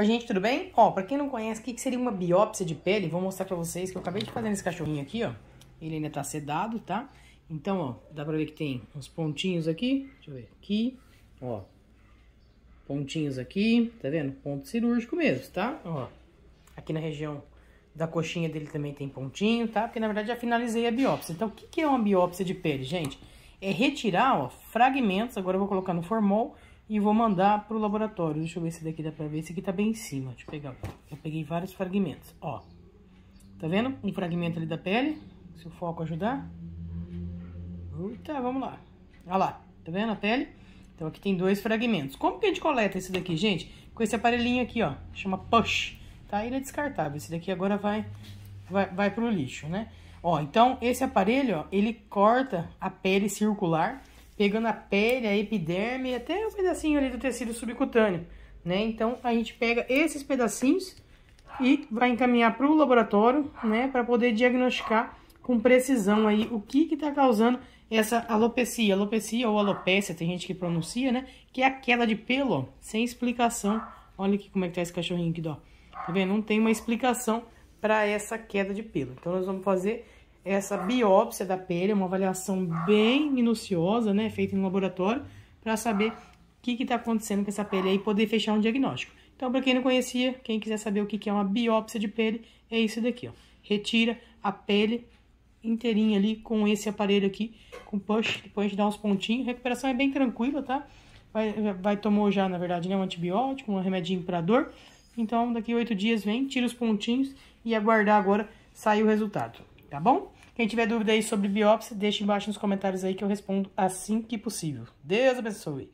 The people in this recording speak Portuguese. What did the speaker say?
Oi, gente, tudo bem? Ó, pra quem não conhece, o que seria uma biópsia de pele, vou mostrar pra vocês que eu acabei de fazer nesse cachorrinho aqui, ó. Ele ainda tá sedado, tá? Então, ó, dá pra ver que tem uns pontinhos aqui. Deixa eu ver. Aqui, ó. Pontinhos aqui, tá vendo? Ponto cirúrgico mesmo, tá? Ó. Aqui na região da coxinha dele também tem pontinho, tá? Porque, na verdade, já finalizei a biópsia. Então, o que, que é uma biópsia de pele, gente? É retirar, ó, fragmentos. Agora eu vou colocar no formol e vou mandar pro laboratório. Deixa eu ver se daqui dá pra ver. Esse aqui tá bem em cima. Deixa eu pegar. Eu peguei vários fragmentos, ó. Tá vendo? Um fragmento ali da pele. Se o foco ajudar. Eita, vamos lá. Olha lá. Tá vendo a pele? Então aqui tem dois fragmentos. Como que a gente coleta esse daqui, gente? Com esse aparelhinho aqui, ó. Chama push. Tá? Ele é descartável. Esse daqui agora vai, vai, vai pro lixo, né? Ó, então esse aparelho, ó, ele corta a pele circular pegando a pele, a epiderme e até um pedacinho ali do tecido subcutâneo, né? Então, a gente pega esses pedacinhos e vai encaminhar para o laboratório, né? Para poder diagnosticar com precisão aí o que que tá causando essa alopecia. Alopecia ou alopécia, tem gente que pronuncia, né? Que é a queda de pelo, ó, sem explicação. Olha aqui como é que tá esse cachorrinho aqui, ó. Tá vendo? Não tem uma explicação para essa queda de pelo. Então, nós vamos fazer essa biópsia da pele, uma avaliação bem minuciosa, né, feita no laboratório, para saber o que está acontecendo com essa pele e poder fechar um diagnóstico. Então, para quem não conhecia, quem quiser saber o que, que é uma biópsia de pele, é isso daqui, ó. Retira a pele inteirinha ali com esse aparelho aqui, com push, depois a gente dá uns pontinhos. A recuperação é bem tranquila, tá? Vai, vai tomou já, na verdade, né, um antibiótico, um remedinho para dor. Então, daqui oito dias vem, tira os pontinhos e aguardar agora sair o resultado, tá bom? Quem tiver dúvida aí sobre biópsia, deixe embaixo nos comentários aí que eu respondo assim que possível. Deus abençoe!